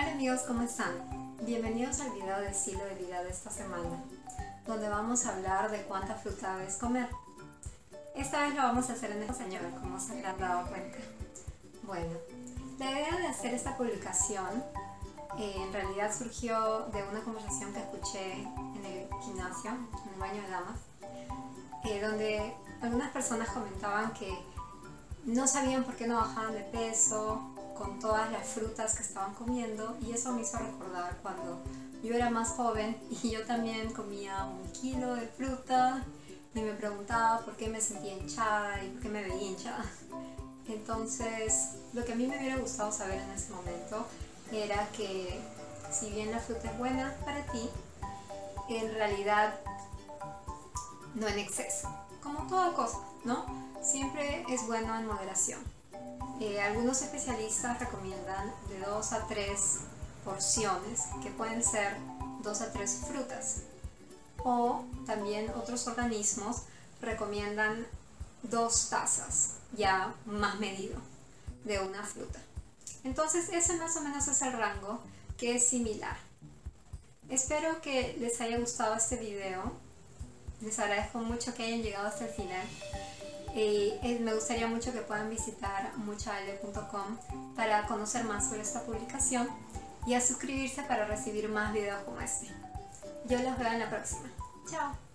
Hola amigos, ¿cómo están? Bienvenidos al video de estilo de vida de esta semana, donde vamos a hablar de cuánta fruta debes comer. Esta vez lo vamos a hacer en español, como se habrán dado cuenta. Bueno, la idea de hacer esta publicación eh, en realidad surgió de una conversación que escuché en el gimnasio, en el baño de damas, eh, donde algunas personas comentaban que no sabían por qué no bajaban de peso con todas las frutas que estaban comiendo y eso me hizo recordar cuando yo era más joven y yo también comía un kilo de fruta y me preguntaba por qué me sentía hinchada y por qué me veía hinchada. Entonces, lo que a mí me hubiera gustado saber en ese momento era que si bien la fruta es buena para ti, en realidad no en exceso, como toda cosa, ¿no? Siempre es bueno en moderación. Eh, algunos especialistas recomiendan de 2 a 3 porciones, que pueden ser 2 a 3 frutas. O también otros organismos recomiendan 2 tazas, ya más medido, de una fruta. Entonces ese más o menos es el rango que es similar. Espero que les haya gustado este video. Les agradezco mucho que hayan llegado hasta el final. Y eh, me gustaría mucho que puedan visitar muchaale.com para conocer más sobre esta publicación y a suscribirse para recibir más videos como este. Yo los veo en la próxima. Chao.